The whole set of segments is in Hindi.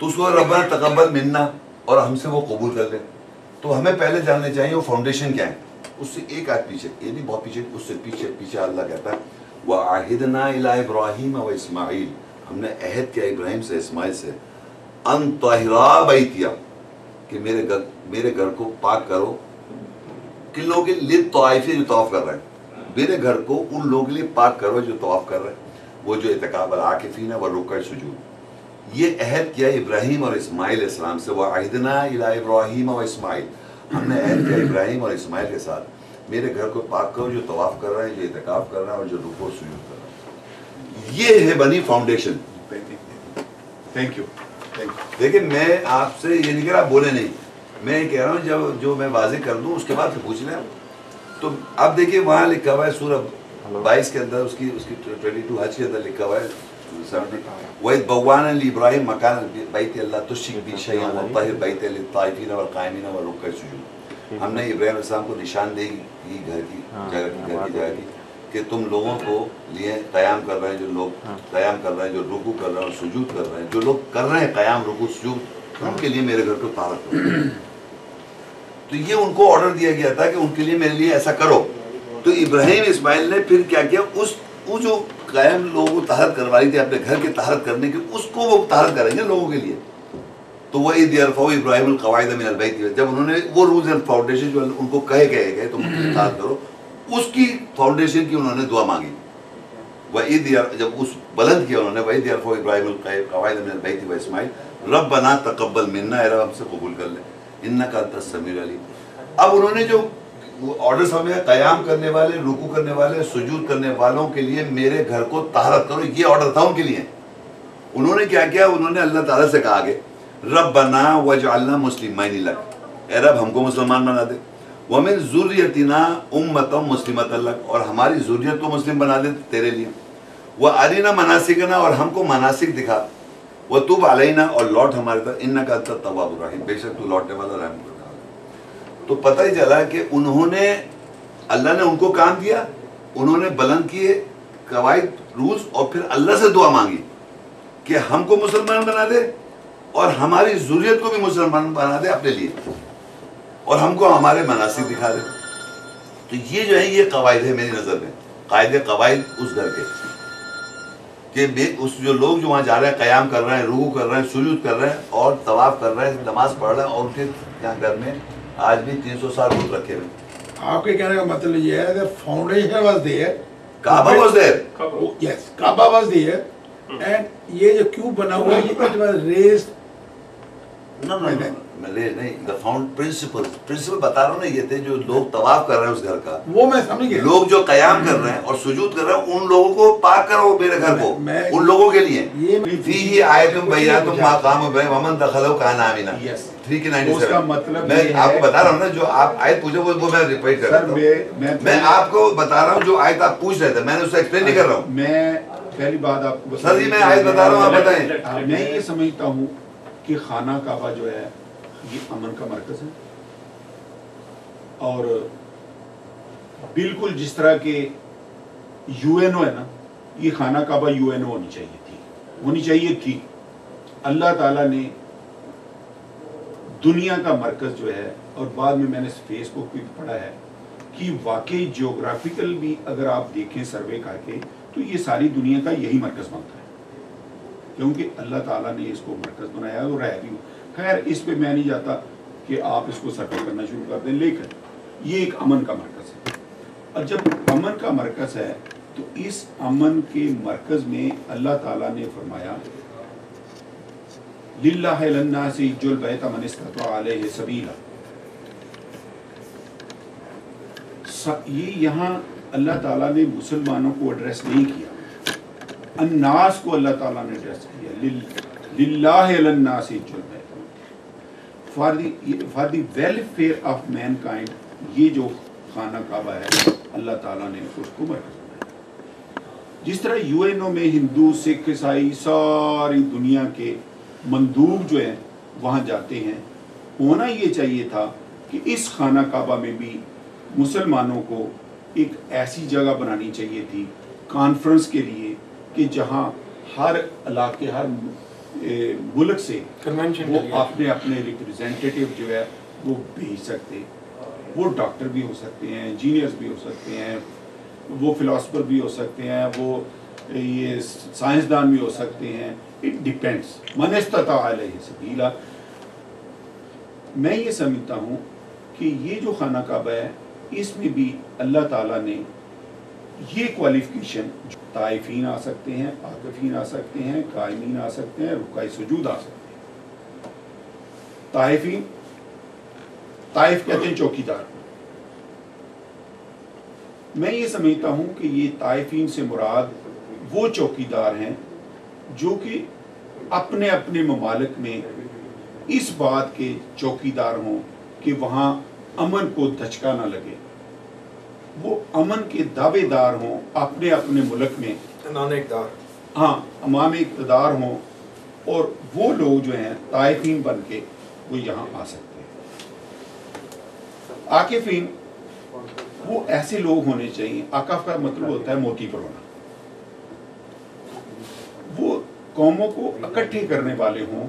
तो उसको रब्बना तकब्बल मिलना और हमसे वो कबूल कर ले। तो हमें पहले जानने चाहिए, वो फाउंडेशन क्या है? उससे एक आध पीछे, ये नहीं बहुत पीछे, उससे पीछे पीछे अल्लाह कहता है वह आहिदना इला इब्राहिम व इस्माइल। हमने अहद किया इब्राहिम से, इस्माइल से। अन तहिरा बैतिया, कि मेरे घर मेरे घर को पाक करो। किन लोगों के लिए तोाइफी जो तवाफ कर रहे हैं? मेरे घर को उन लोगों के लिए पाक करो जो तवाफ कर रहे हैं। वो जो इतकाब आकिफीन व रुकर सुजूद। ये अहद किया इब्राहिम और इस्माइल इस्लाम से। वह आहिदना इला इब्राहिम व इस्माइल। हमने अहद किया इब्राहिम और इस्माइल के साथ। मेरे घर को पाक करो जो तवाफ कर रहे हैं जो इतकाब कर रहे हैं और जो रुको सुजूद कर रहे। हैं ये है बनी फाउंडेशन। थैंक यू देखिए मैं आपसे ये नहीं कह रहा आप बोले नहीं। मैं ये कह रहा हूँ जब जो मैं वाजे कर दूँ उसके बाद फिर पूछ लें तो अब देखिए वहाँ लिखा हुआ है सूरह बाईस के अंदर उसकी उसकी ट्वेंटी टू हज के अंदर लिखा हुआ है। बैत अल्लाह तुशिक भी शैन व ताहिर बैत अली ताइफीन व कायमीन व रुकअ सुजूद हमने इब्राहिम अलैहिस्सलाम को निशान घर की जगह की घर की जगह की कि तुम लोगों को लिए कयाम कर रहे हैं जो लोग कयाम कर रहे हैं जो रुकू कर रहे हैं और सुजूद कर रहे हैं जो लोग कर रहे हैं कयाम रुकू सुजूद उनके लिए मेरे घर को तारक करो तो ये उनको ऑर्डर दिया गया था कि उनके लिए मेरे लिए ऐसा करो तो इब्राहिम इस्माइल ने फिर क्या किया उस वो जो कायम लोगों को तहरत करवाई थी अपने घर के तहरत करने की, उसको वो तहरत करेंगे लोगों के लिए। तो वही दियरफाउ इब्राहिम कवायद मिन अलबैत जब उन्होंने वो रूल्स एंड फाउंडेशन जो उनको कहे गए गए तुम तहरत करो, उसकी फाउंडेशन की उन्होंने दुआ मांगी। वही जब उस बुलंद किया उन्होंने, वही दियरफाउ इब्राहिम कवायद मिन अलबैत व इस्माइल रब बना तकब्बल मिन्ना रब हमसे कबूल कर ले इन्ना का तस्मीर अली। अब उन्होंने जो ऑर्डर समय कयाम करने वाले, रुकू करने वाले, सुजूद करने वालों के लिए मेरे घर को तहरत करो। ये ऑर्डर था उनके लिए। उन्होंने क्या किया? उन्होंने अल्लाह ताला से कहा आगे रब बना वजालना मुस्लिम लक। ए रब, हमको मुसलमान बना दे। वमिन जुर्रियतिना उम्मत मुस्लिमत लक। और हमारी जुर्रियत को मुस्लिम बना दे तेरे लिए। वह अरीना मनासिकना, और हमको मनासिक दिखा। वह तुब अलैना, और लौट हमारे तरफ़ इन्ना का तवाब बेशक तू लौटने वाला रहम तो पता ही चला कि उन्होंने, अल्लाह ने उनको काम दिया, उन्होंने बुलंद किए कवायद रूल्स और फिर अल्लाह से दुआ मांगी कि हमको मुसलमान बना दे और हमारी ज़रूरत को भी मुसलमान बना दे अपने लिए और हमको हमारे मनासिब दिखा दे। तो ये जो है, ये कवायद है मेरी नज़र में। कायदे कवायद उस घर के। कि उस जो लोग जो वहाँ जा रहे हैं, कयाम कर रहे हैं रूह कर रहे हैं सुजूद कर रहे हैं और तवाफ कर रहे हैं, नमाज़ पढ़ रहे हैं और उनके यहाँ घर में आज भी 300 साल बुद्ध रखे हुए आपके कहने का मतलब ये है foundation was there Kaaba was there yes Kaaba was there and ये जो क्यूब बना हुआ है ये it was raised no no मैं ले नहीं द फाउंड प्रिंसिपल प्रिंसिपल बता रहा हूँ ना ये थे जो लोग तवाफ कर रहे हैं उस घर का। वो मैं समझ गया। लोग जो कयाम कर रहे हैं और सुजूद कर रहे हैं उन लोगों को पाक करो मेरे घर को उन लोगों के लिए। फ़ी ही आए तुम भैया तुम माकाम इब्राहिम वमन दखलो का नामिना Yes. थ्री के नाइनटी उसका मतलब मैं आपको बता रहा हूँ ना जो आप आयत पूछे वो वो मैं रिपीट कर देता हूँ। मैं आपको बता रहा हूँ जो आयत आप पूछ रहे थे मैंने एक्सप्लेन नहीं कर रहा हूँ। मैं पहली बात आपको सर जी मैं आयत बता रहा हूँ आप बताएँ। मैं ये समझता हूँ कि खाना काबा जो है ये अमन का मरकज है। और बिल्कुल जिस तरह के यूएनओ है ना, ये खाना काबा यूएनओ होनी चाहिए थी। होनी चाहिए थी। अल्लाह ताला ने दुनिया का मरकज जो है, और बाद में मैंने फेसबुक पे पढ़ा है कि वाकई जियोग्राफिकल भी अगर आप देखें सर्वे करके तो ये सारी दुनिया का यही मरकज बनता है। क्योंकि अल्लाह ताला ने इसको मरकज बनाया और है भी। खैर, इस पे मैं नहीं जाता कि आप इसको सर्वे करना शुरू कर दें, लेकिन ये एक अमन का मरकज है। और जब अमन का मरकज है तो इस अमन के मरकज में अल्लाह ताला ने फरमाया, लिल्लाह लन्नासी जुल बैत मन सबीला। ये यहाँ अल्लाह ताला ने मुसलमानों को एड्रेस नहीं किया। अन्नास को अल्लाह ताला ने एड्रेस किया, लिल, लिल्लाह लन्नासी जुल बैत for the for the welfare of mankind ये जो खाना काबा है, अल्लाह ताला ने उसको बनाया जिस तरह यूएनओ में हिंदू, सिख, ईसाई, सारी दुनिया के मंदूब जो हैं, वहाँ जाते हैं, होना ये चाहिए था कि इस खाना काबा में भी मुसलमानों को एक ऐसी जगह बनानी चाहिए थी कॉन्फ्रेंस के लिए, कि जहाँ हर इलाके, हर मुल्क से वो अपने अपने रिप्रेजेंटेटिव जो है वो भेज सकते वो डॉक्टर भी हो सकते हैं इंजीनियर्स भी हो सकते हैं वो फिलोसफर भी हो सकते हैं वो ये साइंसदान भी हो सकते हैं। इट डिपेंड्स मनस्तता सबीला मैं ये समझता हूँ कि ये जो खाना काबा है इसमें भी अल्लाह ताला ने ये क्वालिफिकेशन ताइफीन आ सकते हैं आकफीन आ सकते हैं कायमीन आ सकते हैं, रुकाई सजूद आ सकते हैं। ताइफीन, ताइफ कहते हैं चौकीदार। मैं ये समझता हूँ कि ये ताइफीन से मुराद वो चौकीदार हैं जो कि अपने अपने ममालिक में इस बात के चौकीदार हों कि वहाँ अमन को धचका ना लगे। वो अमन के दावेदार हों अपने अपने मुल्क में। हाँ अमाम इकतदार हों और वो लोग जो हैं ताइफीन बन के वो यहाँ आ सकते हैं। आकिफीन वो ऐसे लोग होने चाहिए आकाफ का मतलब होता है मोती परोना। वो कौमों को इकट्ठे करने वाले हों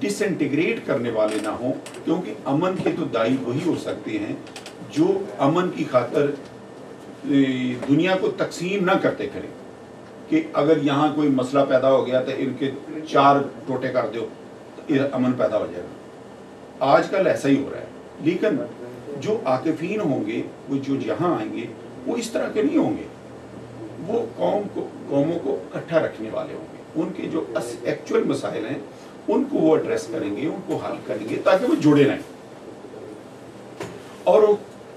डिसइंटीग्रेट करने वाले ना हों क्योंकि अमन के तो दाई वही हो सकते हैं जो अमन की खातर दुनिया को तकसीम ना करते करें कि अगर यहाँ कोई मसला पैदा हो गया तो इनके चार टोटे कर दो तो अमन पैदा हो जाएगा। आजकल ऐसा ही हो रहा है। लेकिन जो आकिफीन होंगे, वो जो यहाँ आएँगे, वो इस तरह के नहीं होंगे। वो कौम को, कौमों को इकट्ठा रखने वाले होंगे। उनके जो एक्चुअल मसाइल हैं, उनको वो एड्रेस करेंगे, उनको हल करेंगे, ताकि वो जुड़े रहें। और वो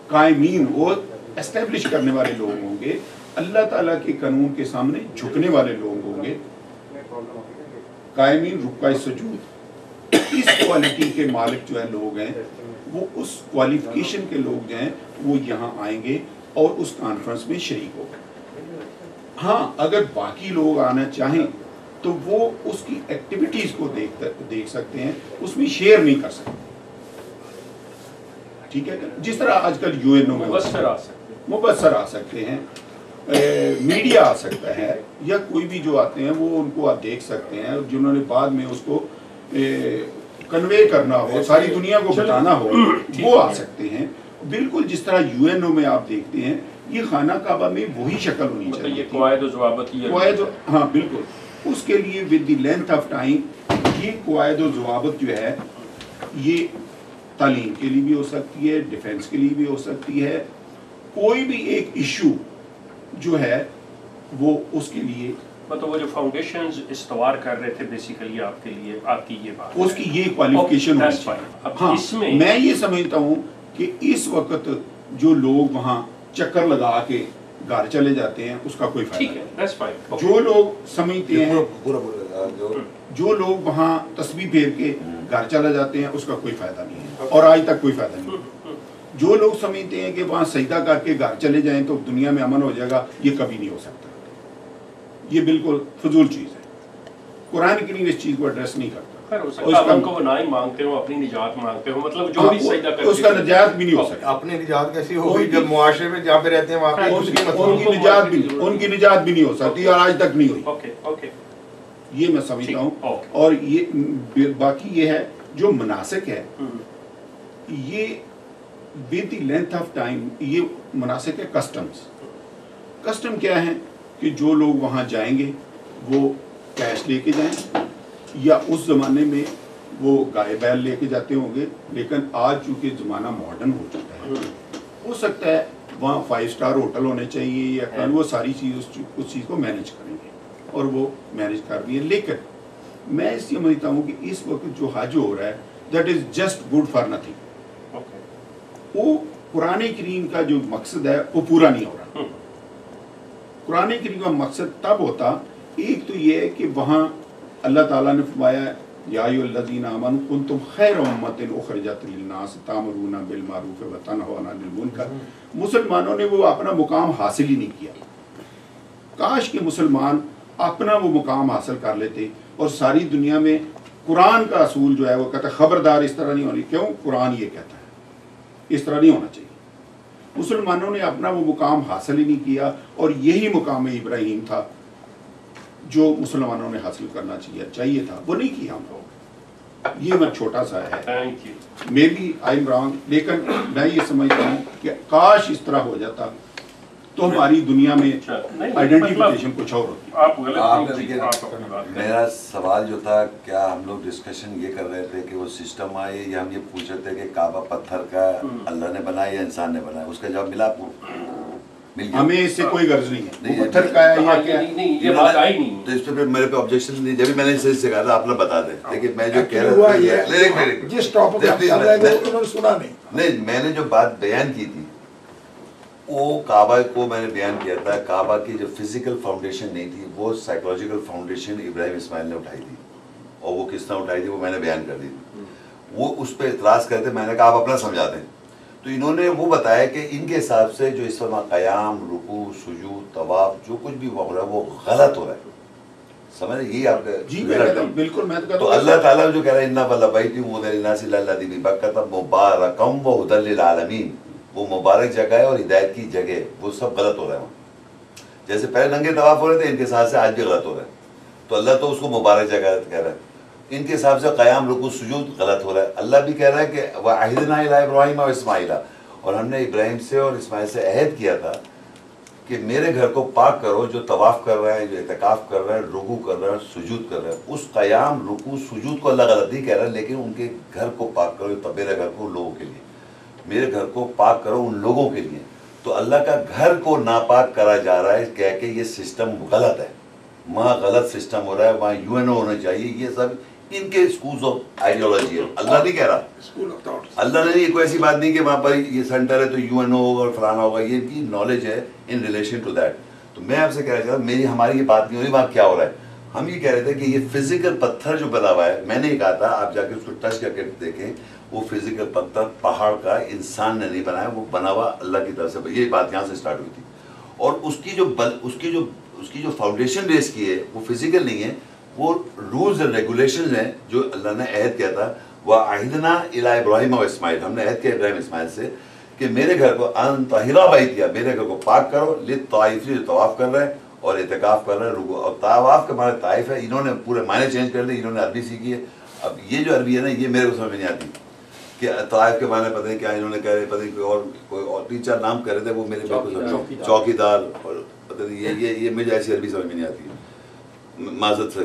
कायमीन, वो एस्टेब्लिश करने वाले लोग होंगे, अल्लाह ताला के कानून के सामने झुकने वाले लोग होंगे। कायमीन रुका सजूद इस क्वालिटी के मालिक जो है लोग हैं, वो उस क्वालिफिकेशन के लोग जो हैं, वो यहाँ आएँगे और उस कॉन्फ्रेंस में शरीक होंगे। हाँ अगर बाकी लोग आना चाहें तो वो उसकी एक्टिविटीज़ को देख देख सकते हैं, उसमें शेयर नहीं कर सकते। ठीक है जिस तरह आजकल यूएनओ में मुबसर आ सकते हैं ए, मीडिया आ सकता है या कोई भी जो आते हैं वो उनको आप देख सकते हैं जिन्होंने बाद में उसको कन्वे करना हो सारी दुनिया को बताना हो वो आ सकते हैं। बिल्कुल जिस तरह यूएनओ में आप देखते हैं ये खाना काबा में वही शक्ल होनी चाहिए। ये हाँ। बिल्कुल। उसके लिए with the length of time ये कवायद जवाबत जो है ये तालीम के लिए भी हो सकती है डिफेंस के लिए भी हो सकती है कोई भी एक इशू जो है वो उसके लिए मतलब वो जो फाउंडेशन इस्तवार कर रहे थे बेसिकली आपके लिए आपकी ये बात उसकी ये क्वालिफिकेशन हाँ इसमें मैं ये समझता हूँ कि इस वक्त जो लोग वहाँ चक्कर लगा के घर चले जाते हैं उसका कोई फ़ायदा नहीं। जो लोग समझते हैं पूरा पूरा जो जो लोग वहाँ तस्वीर फेर के घर चले जाते हैं उसका कोई फ़ायदा नहीं है। और आज तक कोई फ़ायदा नहीं। है जो लोग समझते हैं कि वहाँ सजदा करके घर चले जाएँ तो दुनिया में अमन हो जाएगा ये कभी नहीं हो सकता। ये बिल्कुल फजूल चीज़ है। कुरान करीम इस चीज़ को एड्रेस नहीं करता। उसका उनको मांगते हो अपनी निजात मांगते हो मतलब जो भी सजदा उसका निजात भी नहीं हो सकता। अपनी निजात कैसी होगी? जब मुआशरे में जहाँ पे रहते हैं वहाँ पे उनकी निजात भी उनकी निजात भी नहीं हो सकती और आज तक नहीं हुई। ये मैं समझता हूँ। और ये बाकी ये है जो मुनासिक है हम्म। ये विद लेंथ ऑफ़ टाइम ये मुनासिक है कस्टम्स कस्टम क्या है? कि जो लोग वहाँ जाएँगे वो कैश लेके जाएँ या उस ज़माने में वो गाय बैल लेके जाते होंगे लेकिन आज चूँकि ज़माना मॉडर्न हो चुका है हो सकता है वहाँ फाइव स्टार होटल होने चाहिए या कल वो सारी चीज़ उस, उस चीज़ को मैनेज करेंगे और वो मैनेज कर रही है। लेकिन मैं इसलिए समझता हूँ कि इस वक्त जो हज हो रहा है that is just good for nothing वो कुरान करीम का जो मकसद है वो पूरा नहीं हो रहा। कुरान करीम का मकसद तब होता एक तो ये है कि वहाँ अल्लाह ताला ने फरमाया यादीन अमन कुन तुम खैर तामरूना बिल मारूफ व तनहाना अनिल मुनकर। मुसलमानों ने वो अपना मुकाम हासिल ही नहीं किया। काश के मुसलमान अपना वो मुकाम हासिल कर लेते और सारी दुनिया में कुरान का असूल जो है वो कहता खबरदार इस तरह नहीं होनी। क्यों? कुरान ये कहता है। इस तरह नहीं होना चाहिए। मुसलमानों ने अपना वो मुकाम हासिल ही नहीं किया और यही मुकाम इब्राहिम था जो मुसलमानों ने हासिल करना चाहिए चाहिए था। वो नहीं किया हम लोग ये मैं छोटा सा है। Maybe I am wrong लेकिन मैं ये समझता हूँ कि काश इस तरह हो जाता। तो हमारी दुनिया में अच्छा, आइडेंटिफिकेशन कुछ और होती आप आपने आप करें। मेरा सवाल जो था क्या हम लोग डिस्कशन ये कर रहे थे कि वो सिस्टम आए या हम ये पूछ रहे थे कि काबा पत्थर का हम्म। अल्लाह ने बनाया या इंसान ने बनाया? उसका जवाब मिला आपको? हमें इससे कोई गर्ज नहीं है। नहीं, पत्थर का है या हाँ, क्या? नहीं, नहीं, ये बात आई नहीं। तो इस पे मेरे पे ऑब्जेक्शन नहीं जब भी मैंने सही से कहा था आप लोग बता दें। लेकिन मैं जो कह रहा था ले- ले- ले- जिस टॉपिक पे थे उन्होंने सुना नहीं। नहीं मैंने जो बात बयान की थी वो काबा को मैंने बयान किया था काबा की जो फ़िज़िकल फाउंडेशन नहीं थी वो साइकोलॉजिकल फाउंडेशन इब्राहिम इस्माइल ने उठाई थी। और वो किस तरह उठाई थी वो मैंने बयान कर दी थी। वो उस पर इतराज़ करते मैंने कहा आप अपना समझा दें। तो इन्होंने वो बताया कि इनके हिसाब से जो इस वक्त कयाम रुकू सुजूद तवाफ जो कुछ भी हो रहा है वो गलत हो रहा है। समझ रहे? यही आपका जी मैं बिल्कुल मैं तो तो अल्लाह ताला जो कह रहा है इन्ना वल्ला बैती मुदलिनासी लल्लदी भी बकत मुबारकम व हुदल आलमीन। वो मुबारक जगह है और हिदायत की जगह, वो सब गलत हो रहा है जैसे पहले नंगे तवाफ हो रहे थे, इनके साथ से आज भी गलत हो रहे हैं। तो अल्लाह तो उसको मुबारक जगह कह रहा है। इनके हिसाब से क़याम, रुकू, सुजूद गलत हो रहा है। अल्लाह भी कह रहा है कि वह अहिदना इब्राहिम और इस्माइला। और हमने इब्राहिम से और इस्माइल से अहद किया था कि मेरे घर को पाक करो, जो तवाफ कर रहे हैं, जो एतकाफ कर रहे हैं, रुकू कर रहे हैं, सुजूद कर रहे हैं। उस कयाम, रुकू, सुजूद को अल्लाह गलत नहीं कह रहा है, लेकिन उनके घर को पाक करो मेरे घर को लोगों के लिए। मेरे घर को पाक करो उन लोगों के लिए। तो अल्लाह का घर को नापाक करा जा रहा है कह के ये सिस्टम गलत है। वहाँ गलत सिस्टम हो रहा है वहाँ यूएनओ होना चाहिए ये सब इनके स्कूल्स ऑफ़ आइडियोलॉजी है। अल्लाह नहीं कह रहा। स्कूल ऑफ़ थॉट अल्लाह ने नहीं कोई ऐसी बात नहीं कि वहाँ पर ये सेंटर है तो यूएनओ होगा और फलाना होगा ये इनकी नॉलेज है इन रिलेशन टू दैट तो मैं आपसे कह रहा था मेरी हमारी ये बात नहीं हो रही वहाँ क्या हो रहा है? हम ये कह रहे थे कि ये फ़िज़िकल पत्थर जो बना हुआ है मैंने ये कहा था आप जाके उसको टच करके देखें। वो फ़िज़िकल पत्थर पहाड़ का इंसान ने नहीं बनाया, वो बना हुआ अल्लाह की तरफ़ से। ये बात यहाँ से स्टार्ट हुई थी। और उसकी जो बल, उसकी जो उसकी जो फाउंडेशन रेस की है, वो फ़िज़िकल नहीं है, वो रूल्स एंड रेगुलेशन हैं जो अल्लाह ने अहद किया था। वह आहिदना इला इब्राहिम और इस्माइल। हमने अहद किया इब्राहिम इस्माइल से कि मेरे घर को अन तहिरा बाई किया, मेरे घर को पाक करो लित ताइफी, जो तवाफ कर रहे हैं और एतकाफ कर रहे हैं, रुको। और तवाफ के हमारे ताइफ है, इन्होंने पूरे मायने चेंज कर दिए इन्होंने अरबी सीखी है। अब ये जो अरबी है ना, ये मेरे को समझ नहीं आती। कि ताइफ के माने पता नहीं क्या इन्होंने कह रहे पता नहीं कोई और कोई और तीन चार नाम कह रहे थे वो मेरे बिल्कुल समझ चौकीदार। और पता नहीं ये ये ये मुझे ऐसी अरबी समझ में नहीं आती। है माजत से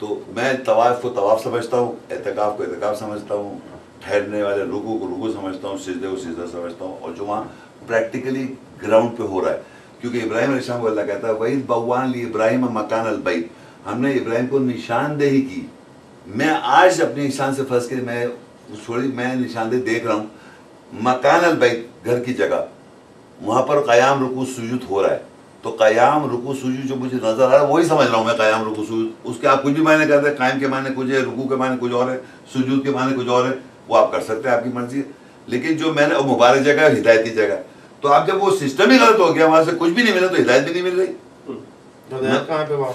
तो मैं तवाफ को तवाफ समझता हूँ एहतिकाफ को एहतिकाफ समझता हूँ ठहरने वाले रुकू को रुकू समझता हूँ सिजदे को सिजदा समझता हूँ और जो वहाँ प्रैक्टिकली ग्राउंड पे हो रहा है। क्योंकि इब्राहिम अलैहिस्सलाम को अल्लाह कहता है वही बवान ली इब्राहिम मकान अलबैत हमने इब्राहिम को निशानदेही की। मैं आज अपने निशान से फंस के मैं छोड़ी मैं निशानदेह देख रहा हूँ। मकान अलबैत घर की जगह। वहाँ पर कयाम रुकू सुजूद हो रहा है। तो कयाम रुकू सुजूद जो मुझे नज़र आ रहा है वही समझ रहा हूँ मैं कयाम रुकू सुजूद। उसके आप कुछ भी मायने करते हैं कायम के मायने कुछ है रुकू के मायने कुछ और है सुजूद के मायने कुछ और है वो आप कर सकते हैं आपकी मर्ज़ी है। लेकिन जो मैंने मुबारक जगह है हिदायत जगह तो आप जब वो सिस्टम ही गलत हो गया वहाँ से कुछ भी नहीं मिला तो हिदायत भी नहीं मिल रही। हिदायत कहाँ पे वहाँ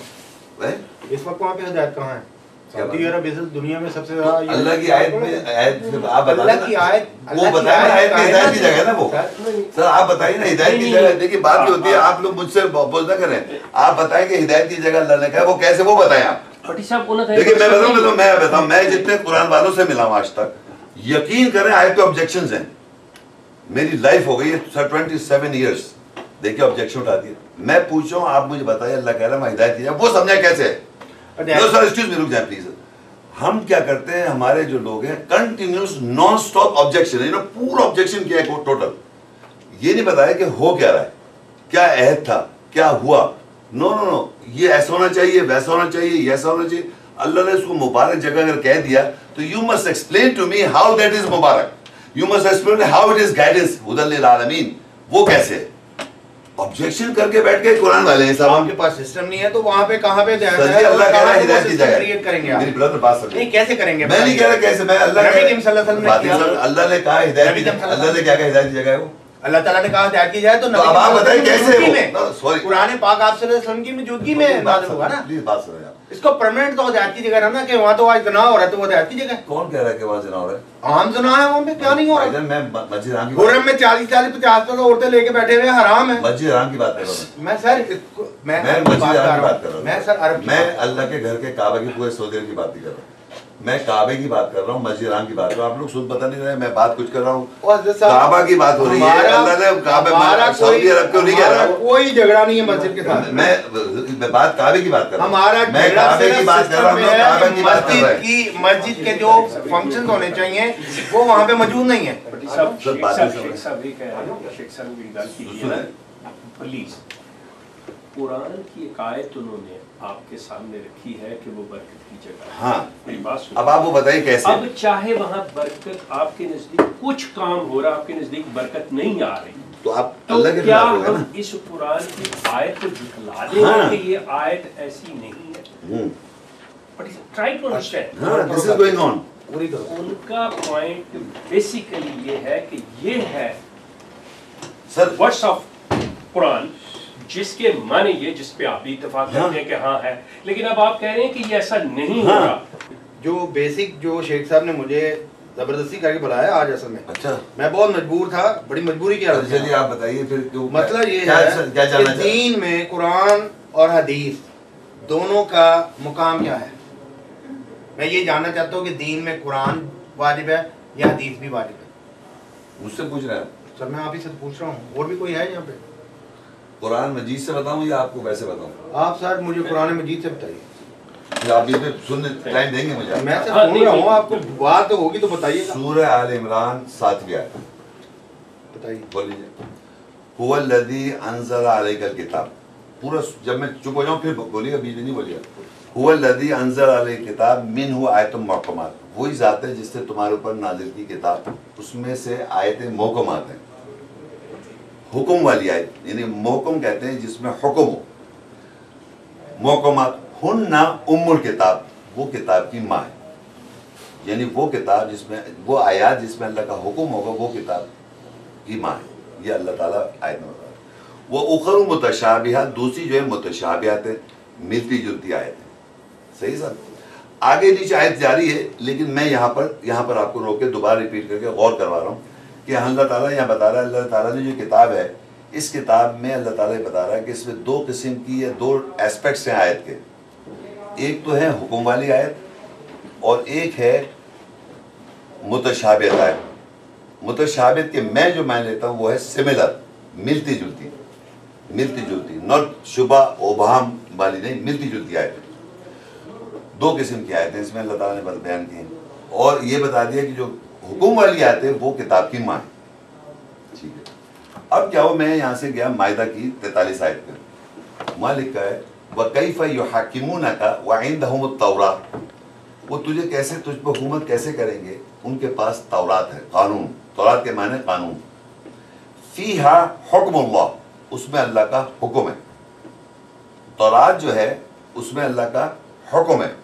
इस वक्त वहाँ पे हिदायत कहाँ है? सऊदी अरब इस दुनिया में सबसे तो ज़्यादा अल्लाह की आयत में आयत आप बता अल्लाह की आयत वो अल्लाह ना आयत में हिदायत की जगह ना वो? सर, आप बताइए ना हिदायत की जगह देखिए बात जो होती है? आप लोग मुझसे बोझ ना करें। आप बताएँ कि हिदायत की जगह अल्लाह ने कहा वो कैसे वो बताएँ आप। देखिए मैं बताऊँ मैं तो मैं बताऊँ मैं जितने कुरान वालों से मिला हूँ आज तक यकीन करें आयत पे ऑब्जेक्शन हैं। मेरी लाइफ हो गई है सर ट्वेंटी सेवन ईयर्स देखिए ऑब्जेक्शन उठा दिया मैं पूछ रहा हूँ आप मुझे बताइए अल्लाह कह रहा है मैं हिदायत की जगह वो समझा कैसे है? रुक जाए प्लीज़ हम क्या करते हैं, हमारे जो लोग हैं continuous non stop objection no पूरा ऑब्जेक्शन किया है टोटल ये नहीं बताया कि हो क्या रहा है। क्या अहद था, क्या हुआ। नो नो नो ये ऐसा होना चाहिए, वैसा होना चाहिए ऐसा होना चाहिए। अल्लाह ने उसको मुबारक जगह अगर कह दिया तो you must explain to me how that is Mubarak. You must explain how it is guidance हुदल आलमीन वो कैसे ऑब्जेक्शन करके बैठ गए कुरान वाले हैं साहब। आपके पास सिस्टम नहीं है तो वहाँ पे कहाँ पे जाएगा है? अल्लाह कह रहा है हिदायत की जगह क्रिएट करेंगे आप। मेरी ब्रदर बात सुन नहीं कैसे करेंगे? मैं नहीं कह रहा कैसे मैं अल्लाह नबी करीम सल्लल्लाहु अलैहि वसल्लम ने कहा अल्लाह ने कहा हिदायत की अल्लाह ने क्या कहा हिदायत की जगह है वो अल्लाह ताला ने कहा हिदायत की जाए तो तो नबी अब आप बताइए कैसे सॉरी। कुरान पाक आप सल्लल्लाहु अलैहि वसल्लम की मौजूदगी में बात होगा ना। प्लीज़ बात सुनो आप। इसको परमानेंट तो जाती जगह है ना कि वहाँ तो आज जना हो रहा है तो वो जाती जगह। कौन कह रहा है कि वहाँ जना हो रहा है? आम जना है वहाँ पे क्या नहीं हो रहा? है मैं मस्जिद हराम की खुर्रम में चालीस चालीस पचास पचास औरतें लेके बैठे हुए आराम हराम है। मस्जिद हराम की बात कर रहा हूँ। मैं सर मैं मैं मस्जिद बात हराम की कर बात कर रहा हूँ। हूँ मैं सर अरब मैं अल्लाह के घर के काबा की पूरे सऊदी की बात नहीं कर रहा हूँ। मैं काबे की बात कर रहा हूँ मस्जिद हराम की बात कर रहा हूँ। आप लोग सुन पता नहीं रहे मैं बात कुछ कर रहा हूँ। काबा की बात हो रही है अल्लाह ने काबे सऊदी कोई- अरब क्यों नहीं कह रहा? कोई झगड़ा नहीं है मस्जिद के साथ। मैं मैं बात काबे की बात कर रहा हूँ। हमारा मैं काबे की बात कर रहा हूँ काबे की बात कर रहे मस्जिद की मस्जिद के जो फ़ंक्शन होने चाहिए वो वहाँ पे मौजूद नहीं है। प्लीज़। कुरान की एक आयत उन्होंने आपके सामने रखी है कि वो बरकत है। हाँ अब आप वो बताइए कैसे अब चाहे वहाँ बरकत आपके नज़दीक कुछ काम हो रहा आपके नज़दीक बरकत नहीं आ रही तो आप तो अल्लाह के क्या खिलाफ ना इस कुरान की आयत को झुठला देंगे हाँ। कि ये आयत ऐसी नहीं है? बट ट्राई टू अंडरस्टैंड हाँ दिस इज़ गोइंग ऑन उनका पॉइंट बेसिकली ये है कि ये है सर। वर्ड्स ऑफ़ कुरान जिसके माने ये जिस पे आप भी इतफाक हाँ। करते हैं कि हाँ है। लेकिन अब आप कह रहे हैं कि ये ऐसा नहीं हो। हाँ। रहा जो बेसिक जो शेख साहब ने मुझे ज़बरदस्ती करके बुलाया आज असल में। अच्छा। मैं बहुत मजबूर था बड़ी मजबूरी की हालत चलिए आप बताइए फिर क्यों मतलब ये क्या, है क्या कि जानना चाहते हैं? दीन में कुरान और हदीस दोनों का मुकाम क्या है? मैं ये जानना चाहता हूँ कि दीन में कुरान वाजिब है या हदीस भी वाजिब है। मुझसे पूछ रहा है। सर मैं आप ही से पूछ रहा हूँ। और भी कोई है यहाँ पे? कुरान मजीद से बताऊँ या आपको वैसे बताऊँ? आप सर मुझे कुरान मजीद से बताइए। आप इसमें सुनने टाइम देंगे मुझे मैं सर हाँ, सुन रहा हूँ आपको बात तो होगी तो बताइएगा सूरह आल इमरान सातवीं आयत। बताइए। बोलिए। हुवा लदी अनजल अलैकल किताब। पूरा जब मैं चुप हो जाऊँ फिर बोलिएगा बीच में नहीं बोलिएगा हुवा लदी अनजल अलैकल किताब मिन हुआ आयतुम महकमात वही ज़ात है जिससे तुम्हारे ऊपर नाजिल की किताब उसमें से आयतें महकमात हैं। हुक्म वाली आयत, यानी महकम कहते हैं, जिसमें हुक्म हो। महकमात ना उमुल किताब, वो किताब की माँ है। यानी वो किताब जिसमें, वो आयात जिसमें अल्लाह का हुक्म होगा, वो किताब की माँ है। ये अल्लाह ताला आयत में बता वो उखर मुतशाबिहात, दूसरी जो है मुतशाबिहात है मिलती जुलती आयत है। सही सर आगे नीचे आयत जारी है, लेकिन मैं यहाँ पर यहाँ पर आपको रोक के दोबारा रिपीट करके गौर करवा रहा हूँ। कि अल्लाह ताला यहाँ बता रहा है, अल्लाह ताला ने जो किताब है, इस किताब में अल्लाह ताला ये बता रहा है कि इसमें दो किस्म की या दो एस्पेक्ट्स हैं आयत के। एक तो है हुक्म वाली आयत और एक है मुतशाबियत आयत। मुतशाबित के मैं जो मान लेता हूँ वो है सिमिलर मिलती जुलती मिलती जुलती नॉट शुबा, ओबाम वाली नहीं मिलती जुलती आयत। दो किस्म की आयतें इसमें अल्लाह ताला ने बयान की और ये बता दिया कि जो हुक्म वाली आयत है वो किताब की माँ। है ठीक है। अब क्या हो मैं यहाँ से गया मायदा की तैतालीस आयत पे। वहाँ लिखा है, व कई फ़ाकिमून का वाइंद तौरा वो तुझे कैसे, तुझ पर हुकूमत कैसे करेंगे? उनके पास तौरात है, कानून। तौरात के माने कानून। फ़ी हा हुक्म उसमें अल्लाह का हुक्म है। तौरात जो है, उसमें अल्लाह का हुक्म है।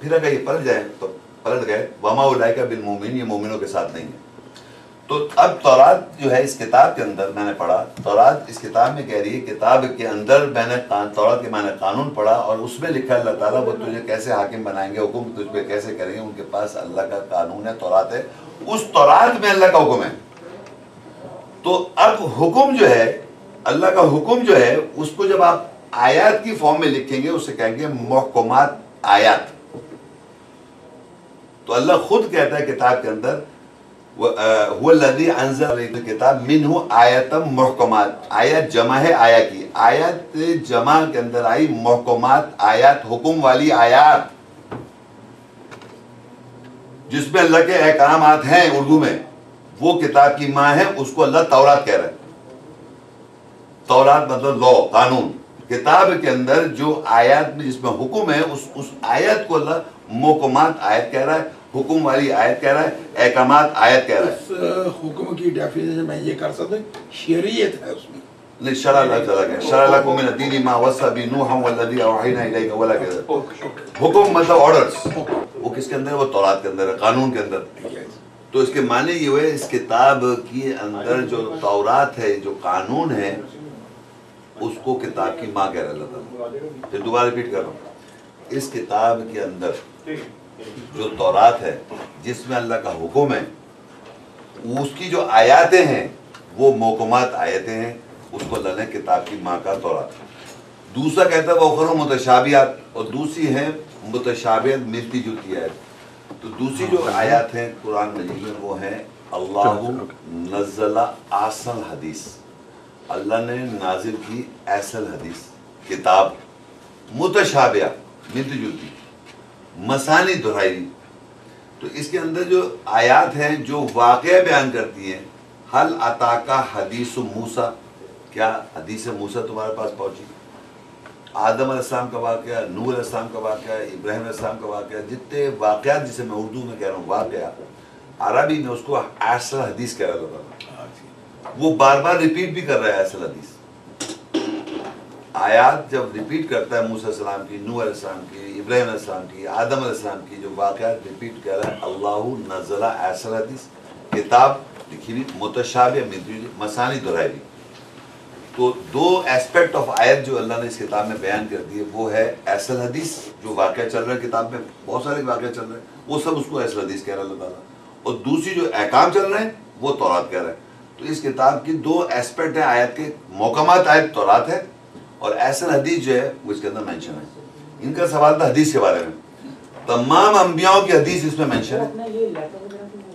फिर अगर ये पलट जाए तो पलट गए वमा उलाइका बिल मोमिन ये मोमिनों के साथ नहीं है तो अब तौरात जो है इस किताब के अंदर मैंने पढ़ा तौरात इस किताब में कह रही है किताब के अंदर मैंने तौरात के मैंने कानून पढ़ा और उसमें लिखा अल्लाह ताला वो तुझे कैसे हाकिम बनाएँगे हुक्म तुझ पे कैसे करेंगे उनके पास अल्लाह का कानून है तौरात है उस तौरात में अल्लाह का हुक्म है तो अब हुक्म जो है अल्लाह का हुक्म जो है उसको जब आप आयात की फॉर्म में लिखेंगे, उसे कहेंगे मोहकमात आयात। तो अल्लाह खुद कहता है किताब के अंदर किताब, मिनहु आयतम मुहकमात, आयत जमा है आया की। आयत जमा के अंदर आई मुहकमात आयत, हुक्म वाली आयत। जिसमें अल्लाह के अहकामात हैं उर्दू में, वो किताब की माँ है, उसको अल्लाह तौरात कह रहा तौरात मतलब लॉ, कानून। किताब के अंदर जो आयत में जिसमें हुक्म है उस उस आयत को अल्लाह मोकमात आयत कह रहा है हुक्म वाली आयत कह रहा है अहकामात आयत कह रहा है। उस हुक्म की डेफिनेशन मैं ये कर सकता शरीयत है उसमें। नहीं शरा लफ्ज अलग है। शरा लकुम मिन दीनी मा वसा बी नूह वल्लज़ी अवहैना इलैका वला कह हुक्म मतलब ऑर्डर्स वो किसके अंदर है? वो तौरात के अंदर है कानून के अंदर। तो इसके माने ये हुए इस किताब के अंदर जो तौरात है जो कानून है उसको किताब की माँ कह रहा है ताला फिर दोबारा रिपीट कर रहा हूँ। इस किताब के अंदर जो तौरात है जिसमें अल्लाह का हुक्म है उसकी जो आयातें हैं वो मोकमात आयतें हैं उसको अल्लाह ने किताब की माँ का तौरात दूसरा कहता है वखर मुतशाबियात और दूसरी है मुतशाबियत मिलती जुलती आयत तो दूसरी जो आयत है कुरान मजीद में वो है अल्लाह नज़ला आसल हदीस अल्लाह ने नाजिल की ऐसल हदीस, किताब, मुतशाबिया मिलती जुलती मसानी दोहराई तो इसके अंदर जो आयात हैं, जो वाक़ बयान करती हैं, हल अता का हदीस मूसा। क्या हदीस मूसा तुम्हारे पास पहुँची? आदम अलैहिस्सलाम का वाक़ नूर अलैहिस्सलाम का वाक़ इब्राहिम अलैहिस्सलाम का वाक़ जितने वाक़ात जिसे मैं उर्दू में कह रहा हूँ वाक़ अरबी में उसको ऐसल हदीस कह रहा था। वो बार बार रिपीट भी कर रहा है हदीस आयात जब रिपीट करता है, मूसा सलाम की, नूह अलैहिस्सलाम की, इब्राहिम की, आदम अलैहिस्सलाम की जो वाक़ात रिपीट कर रहा है, अल्लाह नज़ला ऐसल हदीस किताब लिखी हुई, मुतशाब मसानी दोहराई तो दो एस्पेक्ट ऑफ़ आयत जो अल्लाह ने इस किताब में बयान कर दी है, वो है ऐसल हदीस जो वाक़ चल रहा है किताब में, बहुत सारे वाक़ चल रहे हैं, वो सब उसको ऐसल हदीस कह रहा है अल्लाह और दूसरी जो अहकाम चल रहे हैं, वो तौरात कह रहा है। तो इस किताब की दो एस्पेक्ट है, आयत के। मौकमात आयत तौरात है और ऐसल हदीस जो है, वो इसके अंदर मेंशन है। इनका सवाल था हदीस के बारे में। तमाम अम्बियाओं की हदीस इसमें मेंशन है।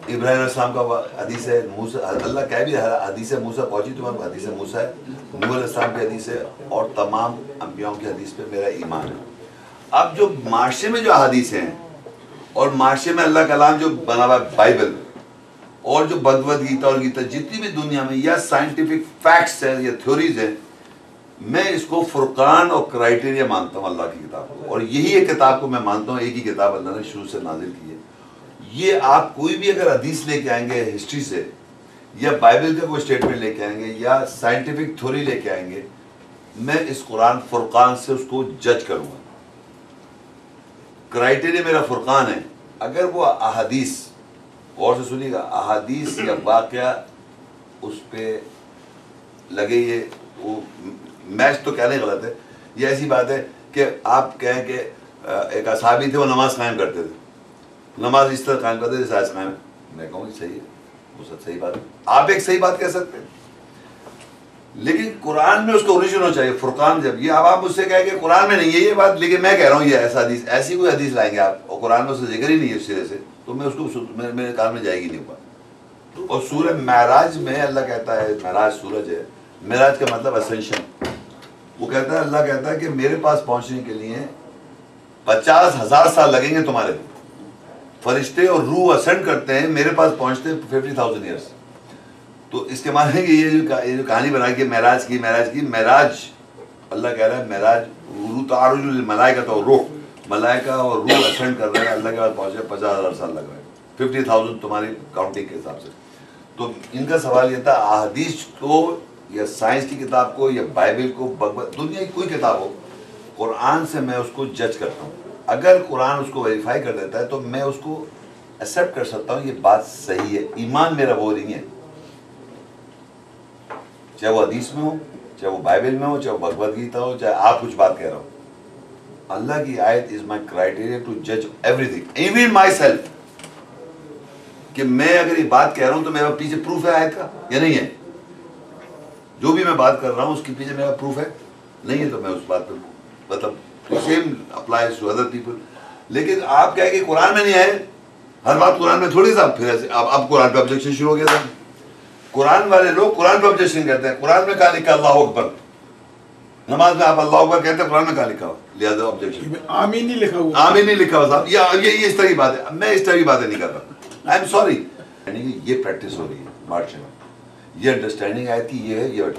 इब्राहिम इस्लाम का हदीस है, मूसा, अल्लाह कह भी हदीस मूसा पहुँची तुम्हारे हदीस मूसा है। नूर इस्लाम की हदीस है और तमाम अंबियाओं की हदीस पे मेरा ईमान है। अब जो माशरे में जो हदीस हैं और माशरे में अल्लाह कलाम जो बना हुआ बाइबल और जो भगवद गीता और गीता जितनी भी दुनिया में या साइंटिफिक फैक्ट्स हैं, या थ्योरीज हैं, मैं इसको फुरकान और क्राइटेरिया मानता हूँ अल्लाह की किताब को। और यही एक किताब को मैं मानता हूँ, एक ही किताब अल्लाह ने शुरू से नाजिल की है। ये आप कोई भी अगर हदीस लेके आएँगे हिस्ट्री से, या बाइबल का कोई स्टेटमेंट लेके आएँगे, या साइंटिफिक थ्योरी लेके आएँगे, मैं इस कुरान फुरकान से उसको जज करूँगा। क्राइटेरिया मेरा फुरकान है। अगर वो अहदीस और से सुनिएगा, अहदीस या वाक़ उस पर लगे ये, वो मैच तो कहने गलत है। ये ऐसी बात है कि आप कहें कि एक असाबी थे, वो नमाज़ कायम करते थे। नमाज़ इस तरह कायम करते थे जैसे कायम मैं कहूँ सही है, वो सब सही बात है। आप एक सही बात कह सकते हैं। लेकिन कुरान में उसका ओरिजिन होना चाहिए, फुरकान जब, ये अब आप मुझसे कहें कि कुरान में नहीं है ये बात, लेकिन मैं कह रहा हूँ ये ऐसा हदीस, ऐसी कोई हदीस लाएँगे आप, और कुरान में उससे ज़िक्र ही नहीं है उस सिरे से। तो मैं उसको मेरे, मेरे कान में जाएगी नहीं हुआ। और सूरज महराज में अल्लाह कहता है महराज सूरज है। महराज का मतलब असेंशन वो कहता है अल्लाह कहता है कि मेरे पास पहुँचने के लिए पचास हज़ार साल लगेंगे तुम्हारे फरिश्ते और रूह असेंड करते हैं मेरे पास पहुँचते फिफ्टी थाउज़ेंड ईयर्स तो इसके माने कि ये जो ये जो कहानी बनाई कि महराज की महराज की महराज अल्लाह कह रहा है महराज रू तारुल मलाइका तो रूह। मलाइका और रूह असेंड कर रहे हैं अल्लाह के पास पहुँचे, पचास हज़ार साल लग रहे हैं। फिफ्टी थाउज़ेंड तुम्हारी काउंटिंग के हिसाब से। तो इनका सवाल ये था, अहदीस को, या साइंस की किताब को, या बाइबल को भगवत दुनिया की कोई किताब हो कुरान से मैं उसको जज करता हूँ। अगर कुरान उसको वेरीफाई कर देता है तो मैं उसको एक्सेप्ट कर सकता हूँ, ये बात सही है। ईमान मेरा वो नहीं है। चाहे वो हदीस में हो, चाहे वो बाइबल में हो, चाहे वो भगवद गीता हो, चाहे आप कुछ बात कह रहे हो। अल्लाह की आयत इज़ माई क्राइटेरिया टू जज एवरीथिंग इवन माई सेल्फ कि मैं अगर ये बात कह रहा हूँ तो मेरे पीछे प्रूफ है आयत का? या नहीं है। जो भी मैं बात कर रहा हूँ, उसके पीछे मेरा प्रूफ है। नहीं है तो मैं उस बात पर मतलब same apply to other people लेकिन आप क्या कि कुरान में नहीं आए। हर बात कुरान में थोड़ी सा फिर ऐसे अब अब कुरान पे ऑब्जेक्शन शुरू हो गया था। कुरान वाले लोग कुरान पे ऑब्जेक्शन करते हैं। कुरान में कहा लिखा अल्लाह अकबर। नमाज़ में आप अल्लाह अकबर कहते हैं कुरान में कहा लिखा हो लिहाजा ऑब्जेक्शन आमीन नहीं लिखा हुआ। आमीन नहीं लिखा हुआ साहब। ये ये ये इस तरह की बात है मैं इस तरह की बातें नहीं कर रहा आई एम सॉरी यानी कि ये प्रैक्टिस हो रही है मार्च में। ये अंडरस्टैंडिंग आयत की ये है ये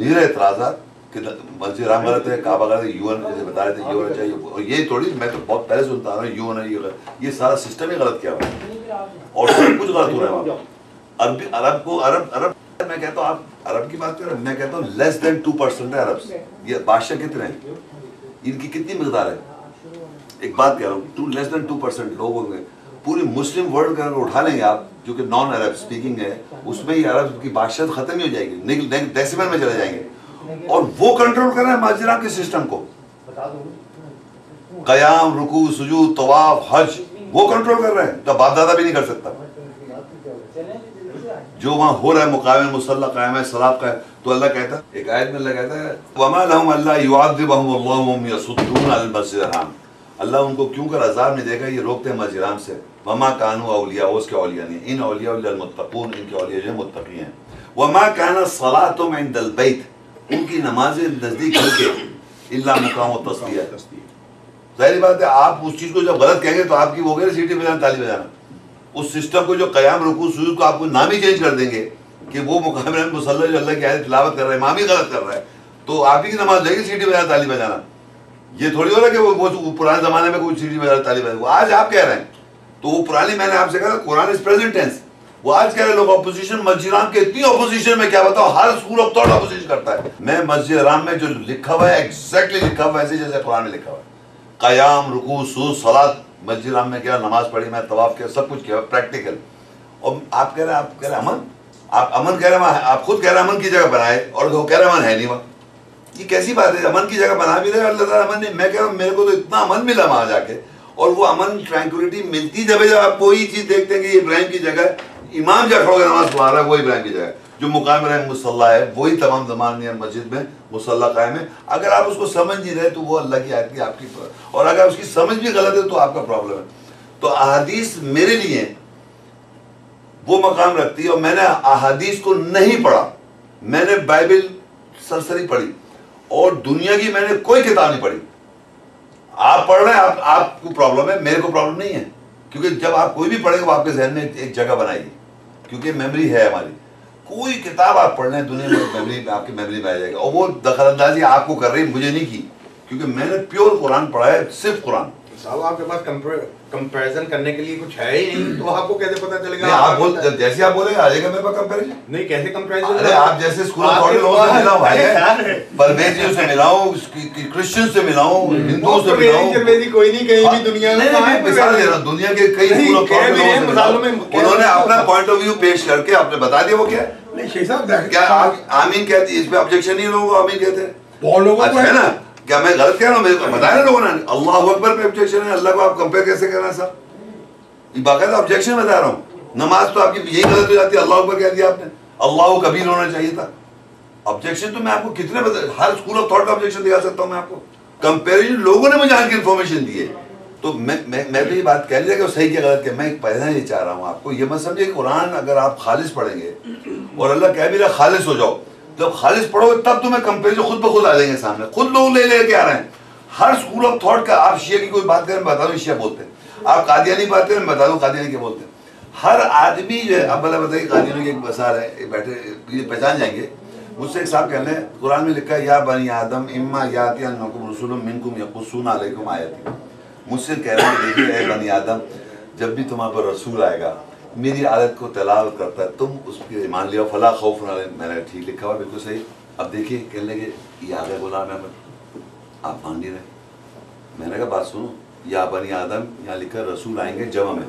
नीर एतराज़ात कि मस्जिद राम गलत है काबा गलत है यूएन जैसे बता रहे थे ये होना चाहिए और ये थोड़ी मैं तो बहुत पहले सुनता रहा हूँ यू होना ये गलत ये सारा सिस्टम ही गलत किया हुआ है। और सब कुछ गलत हो रहा है वहाँ अरबी अरब को अरब अरब मैं कहता हूँ, आप अरब की बात कर, मैं कहता हूँ लेस देन टू परसेंट है अरब ये बादशाह कितने हैं? इनकी कितनी मकदार है? एक बात कह रहा हूँ two less than two percent लोग होंगे। पूरी मुस्लिम वर्ल्ड का अगर उठा लेंगे आप, जो कि नॉन अरब स्पीकिंग है, उसमें ही अरब की बादशाह खत्म ही हो जाएगी डेसिमल में चले जाएँगे। और वो कंट्रोल कर रहे हैं मस्जिद के सिस्टम को। कयाम, रुकू सुजू तवाफ, हज, वो कंट्रोल कर रहे हैं। तो बाप दादा भी नहीं कर सकता। जो वहाँ हो रहा है मुकाम मुसल्ला कायम है, सलाब का है तो अल्लाह कहता है, एक आयत में अल्लाह कहता है अल्लाह उनको क्यों कर अजाब नहीं देगा? ये रोकते हैं मस्जिद से। वमा कानू औलिया उसके औलिया नहीं इन औलिया मुत्तकून, इनके औलिया जो है मुत्तकी हैं। वमा काना सलातुम इंदल बैत? उनकी नमाजें नज़दीक घर इल्ला मुकाम व तस्बिया ज़ाहिर बात है, आप उस चीज़ को जब गलत कहेंगे तो आपकी वो गए सीटी बजाना, ताली बजाना। उस सिस्टम को जो कयाम रुकू सुजूद को आपको नाम ही चेंज कर देंगे कि वो मुकाम मुसल्ला जो अल्लाह की आयत तिलावत कर रहे हैं इमाम ही गलत कर रहा है। तो आप ही की नमाज़ जाएगी सीटी बजाना ताली बजाना। ये थोड़ी हो रहा है कि वो, वो पुराने जमाने में कोई सीटी बजाना ताली बजाना। वो आज आप कह रहे हैं। तो वो पुरानी मैंने आपसे कहा कुरान इज़ प्रेजेंट टेंस। वो आज कह रहे लोग ऑपोजिशन मस्जिद राम के इतनी ऑपोजिशन में क्या बताओ हर स्कूल ऑफ़ थॉट ऑपोजिशन करता है। मैं मस्जिद राम में जो लिखा हुआ है एग्जैक्टली लिखा हुआ है ऐसे जैसे कुरान में लिखा हुआ है। कयाम रुकू सूद सलात मस्जिद राम में क्या नमाज़ पढ़ी, मैं तवाफ किया, सब कुछ किया प्रैक्टिकल और आप कह रहे हैं, आप कह रहे हैं अमन? आप अमन कह रहे हैं आप खुद कह रहे हैं अमन की जगह बनाए, और वो कह रहे हैं अमन है नहीं वहाँ। ये कैसी बात है? अमन की जगह बना भी रहे, अल्लाह ताला अमन ने, मैं कह रहा हूँ, मेरे को तो इतना अमन मिला वहाँ जाके, और वो अमन ट्रैंकुलिटी मिलती जब जब आप कोई चीज़ देखते हैं कि इब्राहिम की जगह, इमाम जा खड़ो नमाज़ पढ़ा रहा है, वो इब्राहिम की जगह। जो मुकाम रहे मुसल्ला है, वही तमाम जमान मस्जिद में मुसल्ला कायम है। अगर आप उसको समझ नहीं रहे तो वो अल्लाह की आयत की आपकी और अगर उसकी समझ भी गलत है तो आपका प्रॉब्लम है। तो अहादीस मेरे लिए वो मकाम रखती है, और मैंने अहादीस को नहीं पढ़ा। मैंने बाइबल सरसरी पढ़ी, और दुनिया की मैंने कोई किताब नहीं पढ़ी। आप पढ़ रहे हैं, आप आपको प्रॉब्लम है, मेरे को प्रॉब्लम नहीं है। क्योंकि जब आप कोई भी पढ़ेंगे, वो आपके जहन में एक जगह बनाएगी। क्योंकि मेमोरी है हमारी। कोई किताब आप पढ़ लें, दुनिया में मेमोरी, आपकी मेमरी में आ जाएगा। और वो दखल अंदाजी आपको कर रही मुझे नहीं की। क्योंकि मैंने प्योर कुरान पढ़ा है, सिर्फ़ कुरान। साहब आपके पास कंपैरिजन करने के लिए कुछ है ही नहीं तो आपको कैसे पता चलेगा? आप बोल जैसे आप बोले आ जाएगा मेरे पास कंपैरिजन नहीं कैसे कंपैरिजन अरे आप जैसे स्कूल ऑफ़ थॉट लोगों से मिलाऊं भाई। परवेजियों से मिलाऊं क्रिश्चियन से मिलाऊं हिंदुओं से मिलाऊं चतुर्वेदी कोई नहीं कहीं भी दुनिया में नहीं, मिसाल दे रहा हूँ दुनिया के कई स्कूल ऑफ़ थॉट हैं, में उन्होंने अपना पॉइंट ऑफ़ व्यू पेश करके आपने बता दिया वो क्या है? नहीं शेख साहब क्या आमीन कहती है इस पे ऑब्जेक्शन नहीं लोगों को आमीन कहते हैं। बहुत लोगों को अच्छा है है। ना? क्या मैं गलत कह रहा हूँ? मेरे को बताया ना लोगों ने? अल्लाह अकबर पे ऑब्जेक्शन है। अल्लाह को आप कंपेयर कैसे कर रहे हैं साहब बाकायदा ऑब्जेक्शन बता रहा हूँ। नमाज़ तो आपकी यही गलत हो जाती है। अल्लाह अकबर कह दिया आपने। अल्लाह कबीर होना चाहिए था। ऑब्जेक्शन तो मैं आपको कितने बता हर स्कूल ऑफ़ थॉट का ऑब्जेक्शन दिखा सकता हूँ मैं आपको। कंपेरिजन लोगों ने मुझे आगे इन्फॉर्मेशन दी है। तो मैं मैं मैं तो ये बात कह लिया कि वो सही क्या गलत क्या। मैं पहले ये चाह रहा हूँ आपको। ये मत समझिए कुरान अगर आप खालिश पढ़ेंगे और अल्लाह कह भी रहा, खालिश हो जाओ। जब खालिश पढ़ोगे तब तुम्हें कंपेरिजन खुद ब खुद आ जाएँगे सामने। खुद लोग ले लेके आ रहे हैं। हर स्कूल ऑफ़ थॉट का आप शिया की कोई बात करें, बता दूँ शिया बोलते हैं। आप कादियानी बात करें, बता दूँ कादियानी क्या बोलते हैं। हर आदमी जो है, अब भला बताइए कादियानी की एक बसार है बैठे पहचान जाएँगे। मुझसे एक साहब कह हैं, कुरान में लिखा है, या बनी आदम, इम्मा याति अन्नकुम मिनकुम यकुस्सून अलैकुम आयती। मुझसे कह रहे हैं देखिए ए बनी आदम, जब भी तुम्हारे पर रसूल आएगा मेरी आदत को तलावत करता है तुम उस पर ईमान लिया फला खौफ ना मैंने ठीक लिखा हुआ बिल्कुल सही। अब देखिए कहने लगे ये आ गए गुलाम अहमद। आप मान नहीं रहे। मैंने कहा बात सुनो या बनी आदम यहाँ लिखा है, रसूल आएँगे जमा में।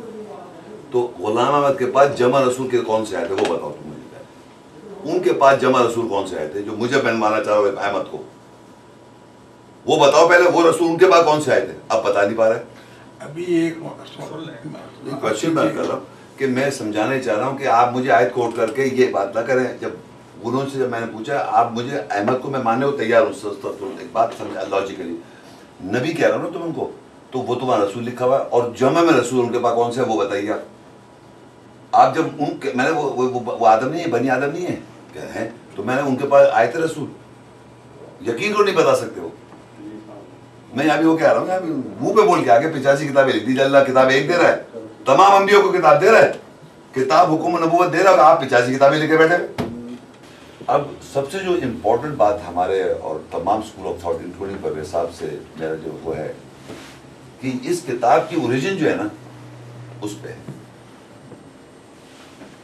तो गुलाम अहमद के पास जमा रसूल के कौन से आए थे वो बताओ तुम मुझे उनके पास जमा रसूल कौन से आए थे जो मुझे पहन मारना चाह रहे अहमद को? वो बताओ पहले वो रसूल उनके पास कौन से आए थे? अब बता नहीं पा रहे। अभी एक क्वेश्चन मैं कर रहा हूँ। कि मैं समझाने चाह रहा हूँ कि आप मुझे आयत कोट करके ये बात ना करें। जब उन्होंने से जब मैंने पूछा आप मुझे अहमद को मैं मानने को तैयार हूँ एक बात समझा लॉजिकली नबी कह रहा हूँ ना तुम उनको तो वो तुम्हारा रसूल लिखा हुआ है और जमा में रसूल उनके पास कौन से वो बताइए आप। जब उनके मैंने वो वो, वो, वो आदम नहीं है बनी आदम नहीं है? क्या है तो मैंने उनके पास आए थे रसूल। यकीन को नहीं बता सकते वो। मैं यहाँ भी वो कह रहा हूँ मुँह पे बोल के आगे पिचासी किताबें लिख दी अल्लाह किताब एक दे रहा है। तमाम अम्बियों को किताब दे रहा है। किताब हुकुम नबूवत दे रहा है आप पिचासी किताबें लेके बैठे अब सबसे जो इम्पोर्टेंट बात हमारे और तमाम school of thought including Parvez साहब से मेरा जो वो है कि इस किताब की ओरिजिन जो है ना, उस पे है।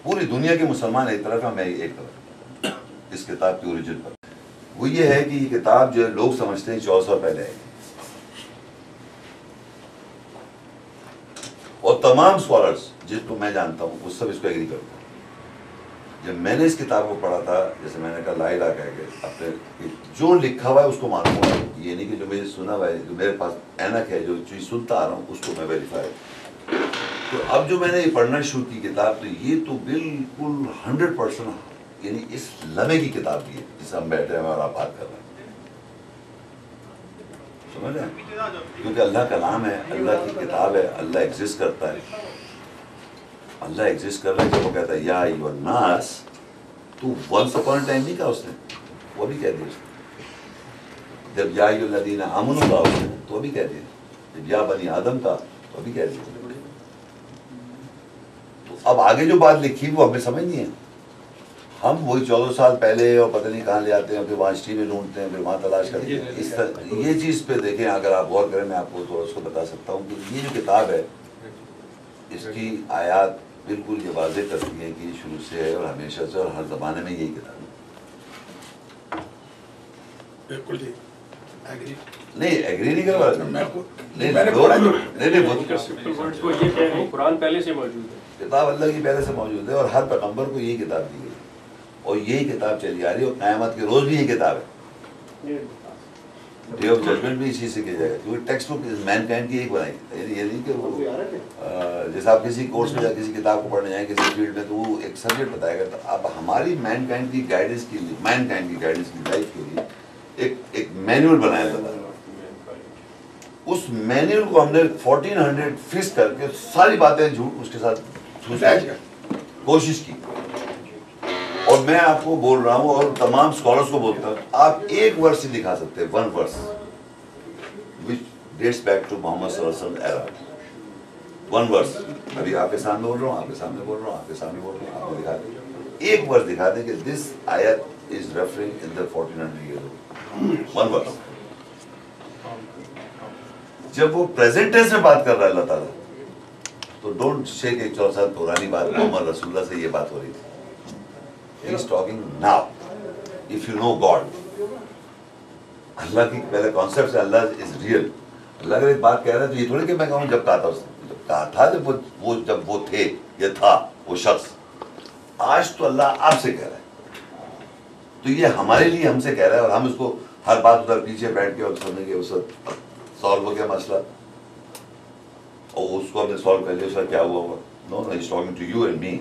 पूरी दुनिया के मुसलमान एक तरफ़ है, मैं एक तरफ़ इस किताब की ओरिजिन पर। वो ये है कि ये किताब जो है, लोग समझते हैं चौदह सौ पहले आई और तमाम स्कॉलर्स जिसको मैं जानता हूँ वो सब इसको एग्री करते हैं। जब मैंने इस किताब को पढ़ा था, जैसे मैंने कहा, ला इलाहा कह के, अपने जो लिखा हुआ है, उसको मानूँगा ये नहीं कि जो मुझे सुना हुआ है, जो मेरे पास ऐनक है, जो चीज़ सुनता आ रहा हूँ, उसको मैं वेरीफाई तो अब जो मैंने ये पढ़ना शुरू की किताब तो ये तो बिल्कुल हंड्रेड परसेंट यानी इस लम्हे की किताब की है, जिसे हम बैठे हैं और आप बात कर रहे हैं। समझ रहे क्योंकि अल्लाह का नाम है अल्लाह की किताब है अल्लाह एग्जिस्ट करता है। अल्लाह एग्जिस्ट कर रहा है जब वो कहता है या यूर नास तो वंस अपॉन टाइम नहीं कहा उसने वो भी कह दिया उसने। जब या युल्लदीना आमनु कहा उसने तो भी कह दिया। जब या बनी आदम का तो भी कह दिया। तो अब आगे जो बात लिखी वो हमें समझ नहीं है। हम वही चौदह साल पहले और पता नहीं कहाँ ले आते हैं फिर वहाँ हिस्ट्री में ढूंढते हैं फिर वहाँ तलाश करते हैं। इस तरह ये चीज़ पे देखें अगर आप गौर करें मैं आपको थोड़ा उसको बता सकता हूँ कि ये जो किताब है इसकी आयात बिल्कुल ये वाजे करती है कि शुरू से है और हमेशा से और हर ज़माने में यही किताब है। बिल्कुल जी। एग्री नहीं एग्री नहीं कर रहा मैं। को नहीं नहीं हैं कुरान पहले से मौजूद है। किताब अल्लाह की पहले से मौजूद है और हर पैगंबर को यही किताब दी और यही किताब चली आ रही है और क़यामत के रोज़ भी यही किताब है। डे ऑफ़ जजमेंट भी इसी से किया जाएगा क्योंकि टेक्स्ट बुक मैन काइंड की एक बनाई ये नहीं कि वो जैसे आप किसी कोर्स में या किसी किताब को पढ़ने जाएँ किसी फ़ील्ड में तो वो एक सब्जेक्ट बताएगा तो अब हमारी मैन काइंड की गाइडेंस के लिए मैन काइंड की गाइडेंस की लाइफ के लिए एक एक मैनुअल बनाया था। उस मैनुअल को हमने 1400 फिक्स करके सारी बातें झूठ उसके साथ। कोशिश की। मैं आपको बोल रहा हूँ और तमाम स्कॉलर्स को बोलता हूँ। आप एक वर्ष ही दिखा सकते हैं one verse which dates back to Muhammad era one verse अभी आपके सामने बोल रहा हूँ, आपके सामने बोल रहा हूँ, आपके सामने बोल रहा हूँ, आपको दिखा दें। एक वर्ष दिखा दें कि दिस आयत is referring in the fourteen hundred one verse जब वो प्रेजेंट टेंस में बात कर रहा है, अल्लाह तो डोंट से कि चौदह पुरानी बात, मोहम्मद रसूलुल्लाह से ये बात हो रही थी। He is talking now if you know God अल्लाह की पहले कॉन्सेप्ट है अल्लाह इज़ रियल अल्लाह अगर एक बात कह रहा है तो ये थोड़ी कि मैं कहूँ, जब कहा था उसने जब कहा था जब वो जब वो थे, ये था, वो शख्स, आज तो अल्लाह आपसे कह रहा है। तो ये हमारे लिए हमसे कह रहा है और हम उसको हर बात उधर पीछे बैठ के और समझेंगे, उस सॉल्व हो गया मसला। और उसको हमने सॉल्व कर लिया, उसका क्या हुआ होगा? No no is talking to you and me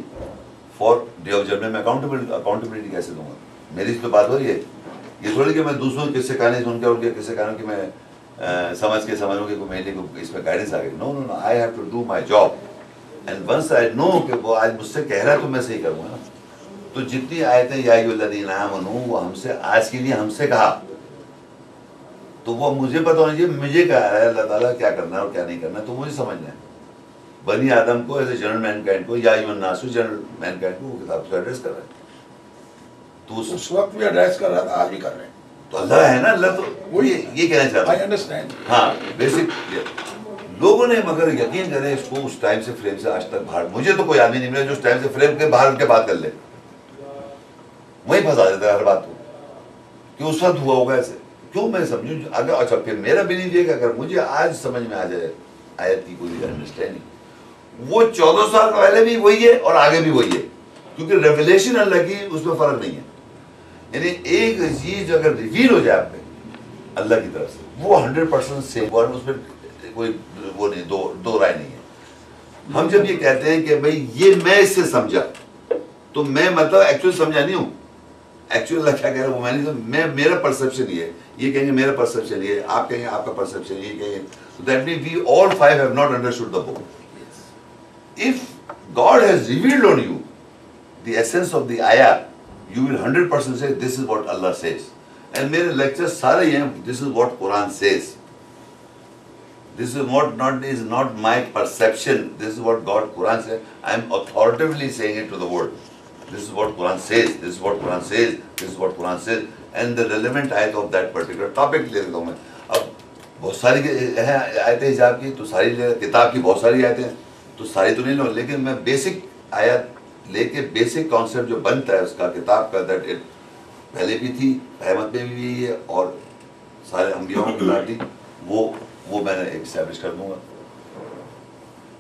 for day of जब मैं अकाउंटेबिलिटी अकाउंटेबिलिटी कैसे दूँगा? मेरी तो बात हो रही है। ये थोड़ी कि मैं दूसरों किस्से कहानी सुन के उनके किस्से कहानी कि मैं अ, समझ के समझूं कि मेरे लिए इसमें गाइडेंस आ गई। No no no I have to do my job and once I know कि वो आज मुझसे कह रहा है तो मैं सही करूँगा ना। तो जितनी आयतें या अयुल्लज़ीन आमनू वो हमसे आज के लिए हमसे कहा। तो वो मुझे पता होना चाहिए मुझे कहा है अल्लाह ताला क्या करना है और क्या नहीं करना है तो मुझे समझना है। बनी आदम को एज ए जनरल मैनकाइंड को या यून नासु जनरल मैनकाइंड को वो किताब से एड्रेस कर रहा है। तो उस उस वक्त भी एड्रेस कर रहा था आज भी कर रहे हैं। तो अल्लाह है ना अल्लाह तो वही ये ये कहना चाहता आई अंडरस्टैंड हाँ बेसिक लोगों ने मगर यकीन करें इसको उस टाइम से फ्रेम से आज तक बाहर मुझे तो कोई आदमी नहीं मिला जो उस टाइम से फ्रेम के बाहर उनके बात कर ले। वही फंसा देता है हर बात को। कि उस वक्त हुआ होगा ऐसे। क्यों मैं समझूं? अगर अच्छा फिर मेरा बिलीव ये कि अगर मुझे आज समझ में आ जाए आयत की कोई अंडरस्टैंडिंग वो चौदह साल पहले भी वही है और आगे भी वही है। क्योंकि रेवलेशन अल्लाह की, उसमें फ़र्क नहीं है। यानी एक चीज़ अगर रिवील हो जाए आप अल्लाह की तरफ़ से, वो हंड्रेड परसेंट सेम और उसमें कोई वो नहीं, दो दो राय नहीं है। हम जब ये कहते हैं कि भाई, ये मैं इससे समझा तो मैं मतलब एक्चुअल समझा नहीं हूँ। एक्चुअल अल्लाह क्या कह रहा है, वो मैं नहीं मैं, मेरा परसेप्शन ये ये कहेंगे मेरा परसेप्शन ये आप कहेंगे आपका परसेप्शन ये कहेंगे। That mean we all five have not understood the book if God has revealed on you the essence of the ayah, you will 100% say this is what Allah says. And मेरे lectures सारे हैं this is what Quran says. This is what not is not my perception. This is what God Quran says. I am authoritatively saying it to the world. This is what Quran says. This is what Quran says. This is what Quran says. And the relevant ayat of that particular topic ले लेता हूँ मैं. अब बहुत सारी हैं आयतें हिजाब की तो सारी हैं, तो सारी तो नहीं लो लेकिन मैं बेसिक आयत लेके बेसिक कॉन्सेप्ट जो बनता है उसका किताब का दैट इट पहले भी थी अहमद में भी यही है और सारे अम्बियाओं की बात थी वो वो मैंने इस्टेब्लिश कर दूँगा।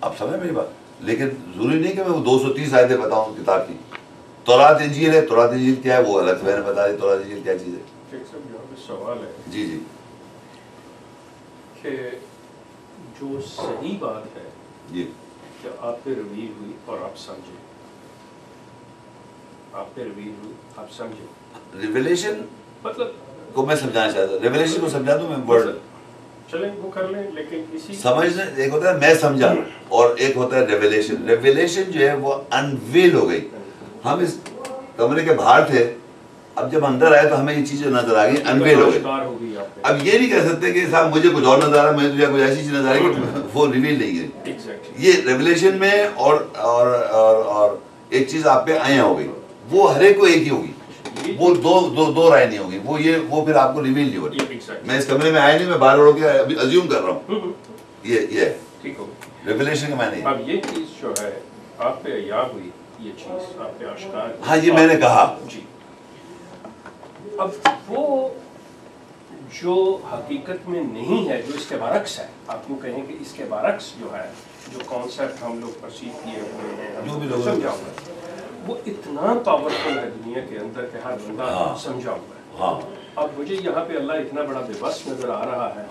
आप समझ मेरी बात? लेकिन ज़रूरी नहीं कि मैं वो 230 आयतें बताऊँ किताब की। तौरात इंजील है तौरात इंजील क्या है वो अलग से मैंने बता दी तौरात इंजील क्या चीज़ है। सवाल है। जी जी। कि जो सही बात है जी। कि आप पे रवी हुई और आप समझे। आप पे रवी हुई आप समझे। रिवलेशन मतलब को मैं समझाना चाहता हूँ। रेवलेशन को समझा दूँ मैं वर्ड चलें वो कर लें लेकिन इसी समझना एक होता है मैं समझा। और एक होता है रेवलेशन रेवलेशन जो है वो अनवेल हो गई। हम इस कमरे के बाहर थे। अब जब अंदर आए तो हमें ये चीज़ें नज़र आ गई अनवेल हो गई। गई अब ये नहीं कह सकते कि साहब मुझे कुछ और नज़र आ रहा है मुझे कुछ ऐसी चीज़ नज़र आ रही वो रिवील नहीं है। एग्जैक्टली ये रेवलेशन में और और और और एक चीज़ आप पे आया हो गई वो हर को एक ही होगी। वो दो दो दो राय नहीं होगी। वो ये वो फिर आपको रिवील नहीं हो एग्जैक्टली मैं इस कमरे में आया नहीं मैं बाहर होकर अभी अज्यूम कर रहा हूँ। हम्म, हम्म, ये ये। ठीक हो रेवलेशन का मैंने अब ये चीज़ जो है आप पे अया हुई ये चीज़ आप पे आश्कार हाँ, ये मैंने कहा। जी। अब वो जो हकीकत में नहीं है जो इसके बरक्स है आप यूँ कहें कि इसके बरक्स जो है जो कॉन्सेप्ट हम लोग परसीव किए हुए हैं जो भी लोग- समझा हुआ है वो इतना पावरफुल है दुनिया के अंदर के हर बंदा हाँ। समझा हुआ है। हाँ अब मुझे यहाँ पे अल्लाह इतना बड़ा बेबस नज़र आ रहा है।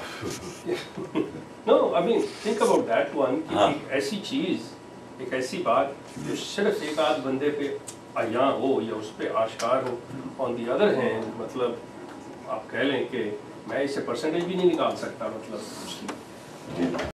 No I mean think about that one कि हाँ। एक ऐसी चीज़ एक ऐसी बात जो सिर्फ़ एक आध बंदे पे अया हो या उस पर आश्कार हो। ऑन दी अदर हैंड मतलब आप कह लें कि मैं इसे परसेंटेज भी नहीं निकाल सकता मतलब। उसकी